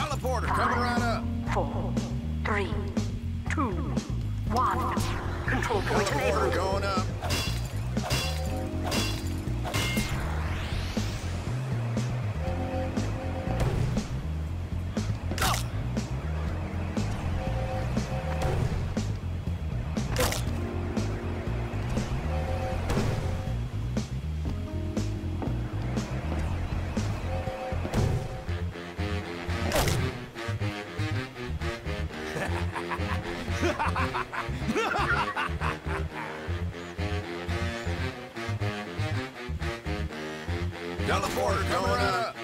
Teleporter coming right up. Four, three, two, one. Control point enabled. going up. Teleporter coming up.